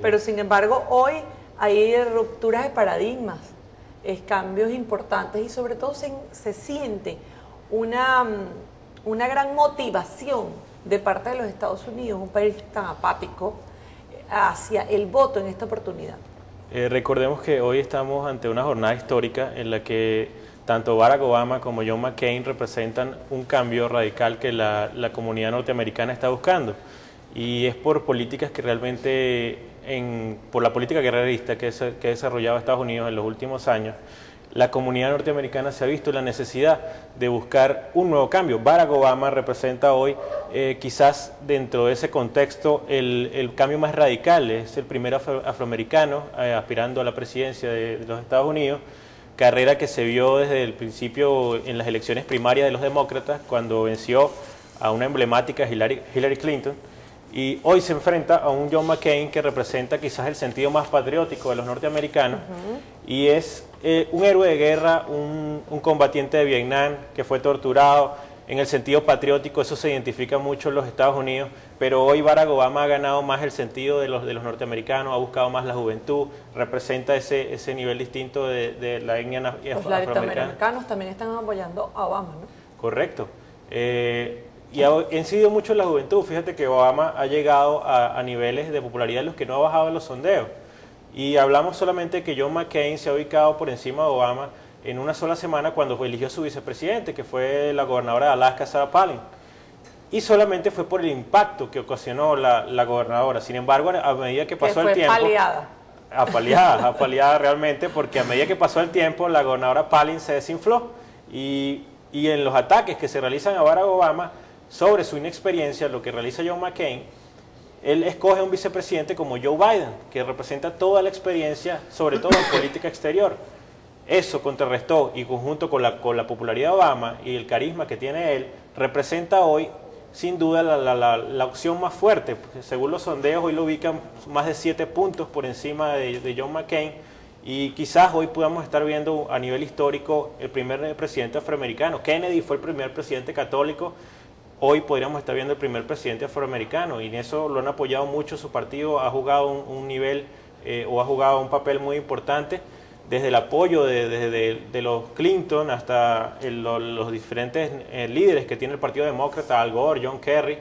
Pero sin embargo, hoy hay rupturas de paradigmas, es cambios importantes y sobre todo se, se siente una, mm, una gran motivación de parte de los Estados Unidos, un país tan apático, hacia el voto en esta oportunidad. Eh, recordemos que hoy estamos ante una jornada histórica en la que tanto Barack Obama como John McCain representan un cambio radical que la, comunidad norteamericana está buscando. Y es por políticas que realmente, en, por la política guerrerista que, que ha desarrollado Estados Unidos en los últimos años, la comunidad norteamericana se ha visto la necesidad de buscar un nuevo cambio. Barack Obama representa hoy eh, quizás dentro de ese contexto el, cambio más radical, es el primer afroamericano eh, aspirando a la presidencia de, los Estados Unidos, carrera que se vio desde el principio en las elecciones primarias de los demócratas cuando venció a una emblemática Hillary, Clinton y hoy se enfrenta a un John McCain que representa quizás el sentido más patriótico de los norteamericanos y es eh, un héroe de guerra, un, combatiente de Vietnam que fue torturado. En el sentido patriótico eso se identifica mucho en los Estados Unidos, pero hoy Barack Obama ha ganado más el sentido de los, de los norteamericanos, ha buscado más la juventud, representa ese, ese nivel distinto de, la etnia Los norteamericanos también están apoyando a Obama, ¿no? Correcto. Eh, y ha incidido mucho en la juventud. Fíjate que Obama ha llegado a, a niveles de popularidad en los que no ha bajado en los sondeos. Y hablamos solamente que John McCain se ha ubicado por encima de Obama en una sola semana cuando eligió su vicepresidente, que fue la gobernadora de Alaska, Sarah Palin. Y solamente fue por el impacto que ocasionó la, gobernadora. Sin embargo, a medida que pasó el tiempo... Apaleada. Apaleada, apaleada realmente, porque a medida que pasó el tiempo, la gobernadora Palin se desinfló. Y, y en los ataques que se realizan a Barack Obama sobre su inexperiencia, lo que realiza John McCain, él escoge un vicepresidente como Joe Biden, que representa toda la experiencia, sobre todo en política exterior. Eso contrarrestó y conjunto con la, con la popularidad de Obama y el carisma que tiene él, representa hoy sin duda la, opción más fuerte. Según los sondeos, hoy lo ubican más de siete puntos por encima de, de John McCain y quizás hoy podamos estar viendo a nivel histórico el primer presidente afroamericano. Kennedy fue el primer presidente católico hoy podríamos estar viendo el primer presidente afroamericano y en eso lo han apoyado mucho, su partido ha jugado un, nivel eh, o ha jugado un papel muy importante desde el apoyo de, los Clinton hasta los diferentes eh, líderes que tiene el Partido Demócrata, Al Gore, John Kerry,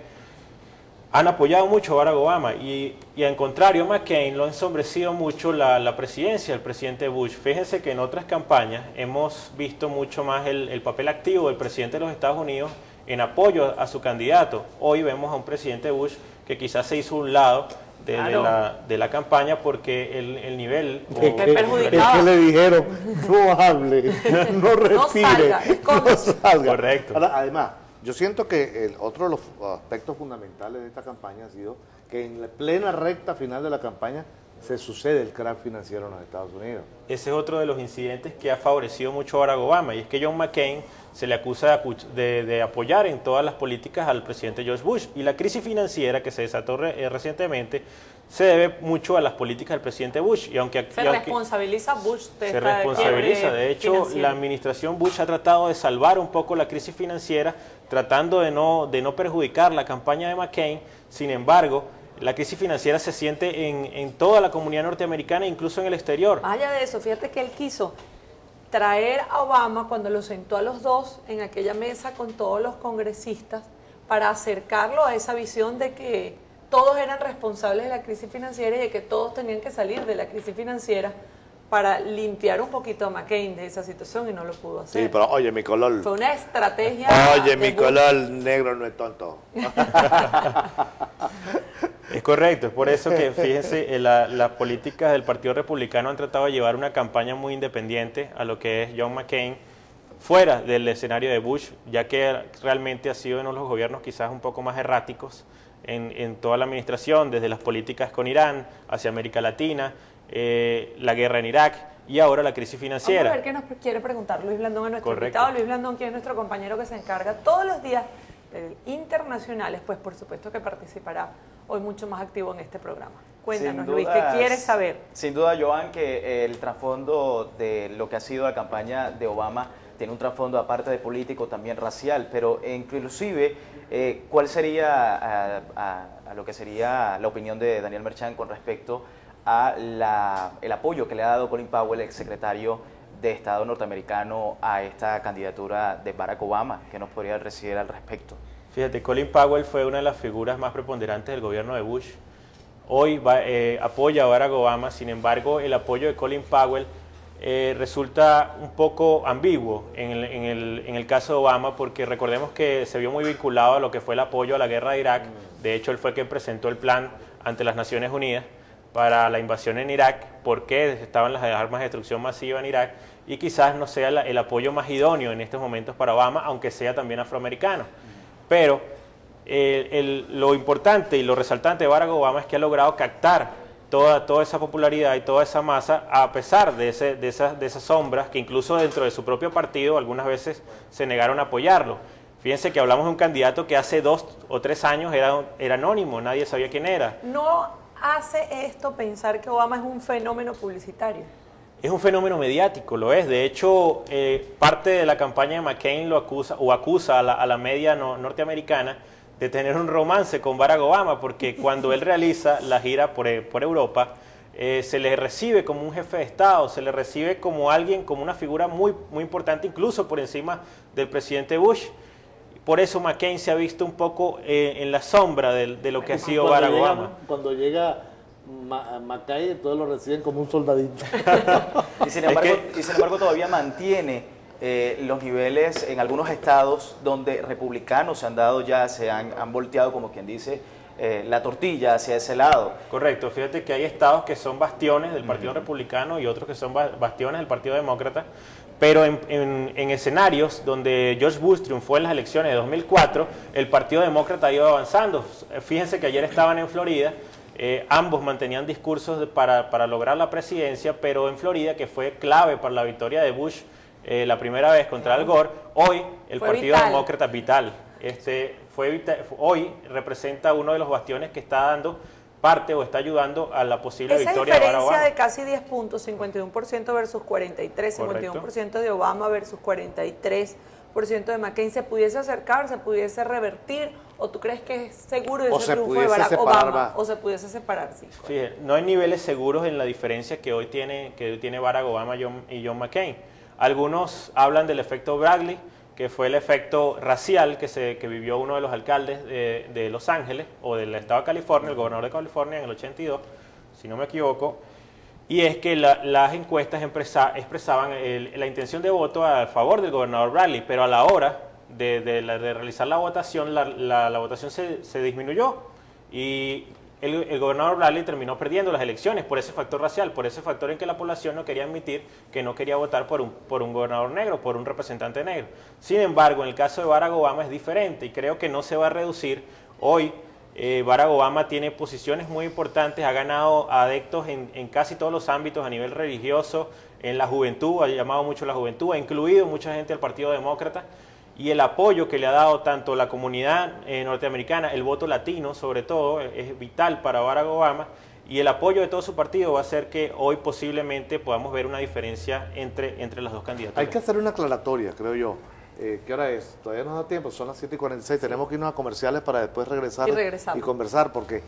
han apoyado mucho a Barack Obama y, y al contrario McCain lo ha ensombrecido mucho la, presidencia del presidente Bush. Fíjense que en otras campañas hemos visto mucho más el papel activo del presidente de los Estados Unidos en apoyo a su candidato. Hoy vemos a un presidente Bush que quizás se hizo un lado de, la, de la, campaña porque el, el nivel... Es que, le dijeron, no hable, no respire, no salga. Correcto. además, yo siento que el, otro de los aspectos fundamentales de esta campaña ha sido que en la plena recta final de la campaña se sucede el crack financiero en los Estados Unidos. Ese es otro de los incidentes que ha favorecido mucho a Barack Obama y es que John McCain se le acusa de, apoyar en todas las políticas al presidente George Bush. Y la crisis financiera que se desató eh, recientemente se debe mucho a las políticas del presidente Bush. Y aunque, se responsabiliza Bush de Se responsabiliza. De hecho, la administración Bush ha tratado de salvar un poco la crisis financiera, tratando de no, de no perjudicar la campaña de McCain. Sin embargo, la crisis financiera se siente en, en, toda la comunidad norteamericana, incluso en el exterior. Vaya de eso, fíjate que él quiso traer a Obama cuando lo sentó a los dos en aquella mesa con todos los congresistas para acercarlo a esa visión de que todos eran responsables de la crisis financiera y de que todos tenían que salir de la crisis financiera para limpiar un poquito a McCain de esa situación y no lo pudo hacer. Sí, pero oye, mi color. Fue una estrategia. Oye, mi color negro no es tonto. Es correcto, es por eso que fíjense, eh, las políticas del Partido Republicano han tratado de llevar una campaña muy independiente a lo que es John McCain fuera del escenario de Bush, ya que realmente ha sido uno de los gobiernos quizás un poco más erráticos en, toda la administración, desde las políticas con Irán hacia América Latina, eh, la guerra en Irak y ahora la crisis financiera. Vamos a ver qué nos quiere preguntar Luis Blandón a nuestro invitado. Luis Blandón, que es nuestro compañero que se encarga todos los días de internacionales, pues por supuesto que participará hoy mucho más activo en este programa. Cuéntanos, Luis, ¿qué quieres saber? Sin duda, Joan, que el trasfondo de lo que ha sido la campaña de Obama tiene un trasfondo aparte de político también racial, pero inclusive, eh, ¿cuál sería a lo que sería la opinión de Daniel Merchan con respecto a la, el apoyo que le ha dado Colin Powell, ex secretario de Estado norteamericano, a esta candidatura de Barack Obama. ¿Qué nos podría recibir al respecto? Fíjate, Colin Powell fue una de las figuras más preponderantes del gobierno de Bush. Hoy va, eh, apoya a Barack Obama, sin embargo, el apoyo de Colin Powell eh, resulta un poco ambiguo en el, caso de Obama, porque recordemos que se vio muy vinculado a lo que fue el apoyo a la guerra de Irak. De hecho, él fue quien presentó el plan ante las Naciones Unidas para la invasión en Irak, porque estaban las armas de destrucción masiva en Irak, y quizás no sea el apoyo más idóneo en estos momentos para Obama, aunque sea también afroamericano. Pero eh, lo importante y lo resaltante de Barack Obama es que ha logrado captar toda, toda esa popularidad y toda esa masa, a pesar de, ese, de, esas, de esas sombras que incluso dentro de su propio partido algunas veces se negaron a apoyarlo. Fíjense que hablamos de un candidato que hace dos o tres años era, era anónimo, nadie sabía quién era. No hace esto pensar que Obama es un fenómeno publicitario? Es un fenómeno mediático, lo es. De hecho, eh, parte de la campaña de McCain lo acusa o acusa a la, media norteamericana de tener un romance con Barack Obama, porque cuando él realiza la gira por, eh, por Europa, eh, se le recibe como un jefe de Estado, se le recibe como alguien, como una figura muy, muy importante, incluso por encima del presidente Bush. Por eso McCain se ha visto un poco eh, en la sombra de, de lo que ha sido Barack Obama. Cuando llega McCain, todos lo reciben como un soldadito. y, sin embargo, todavía mantiene eh, los niveles en algunos estados donde republicanos se han dado ya, se han, han volteado, como quien dice, eh, la tortilla hacia ese lado. Correcto, fíjate que hay estados que son bastiones del Partido Republicano y otros que son bastiones del Partido Demócrata, pero en, escenarios donde George Bush triunfó en las elecciones de 2004, el Partido Demócrata ha ido avanzando. Fíjense que ayer estaban en Florida, eh, ambos mantenían discursos para, para, lograr la presidencia, pero en Florida, que fue clave para la victoria de Bush eh, la primera vez contra Al Gore, hoy el Partido Demócrata vital. Este, fue, hoy representa uno de los bastiones que está dando parte o está ayudando a la posible victoria de Obama. de casi 10 puntos, 51% versus 43, 51% de Obama versus 43% de McCain, ¿se pudiese acercar, se pudiese revertir? ¿O tú crees que es seguro ese triunfo de Barack Obama? ¿O se pudiese separar? Sí, no hay niveles seguros en la diferencia que hoy tiene, que tiene Barack Obama y John McCain. Algunos hablan del efecto Bradley, que fue el efecto racial que, se, que vivió uno de los alcaldes de, Los Ángeles o del estado de California, el gobernador de California en el 82, si no me equivoco, y es que las encuestas expresaban la intención de voto a favor del gobernador Bradley, pero a la hora de, realizar la votación, la, votación se, se disminuyó y el, gobernador Bradley terminó perdiendo las elecciones por ese factor racial, por ese factor en que la población no quería admitir que no quería votar por un, por un gobernador negro, por un representante negro. Sin embargo, en el caso de Barack Obama es diferente y creo que no se va a reducir. Hoy eh, Barack Obama tiene posiciones muy importantes, ha ganado adeptos en, casi todos los ámbitos a nivel religioso, en la juventud, ha llamado mucho la juventud, ha incluido mucha gente al Partido Demócrata y el apoyo que le ha dado tanto la comunidad eh, norteamericana, el voto latino sobre todo, es vital para Barack Obama y el apoyo de todo su partido va a hacer que hoy posiblemente podamos ver una diferencia entre, entre las dos candidatas. Hay que hacer una aclaratoria, creo yo. Eh, ¿Qué hora es? Todavía no da tiempo, son las 7 y 46. Tenemos que irnos a comerciales para después regresar y, y conversar, porque